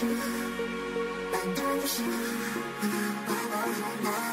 Don't you, don't you, bye bye.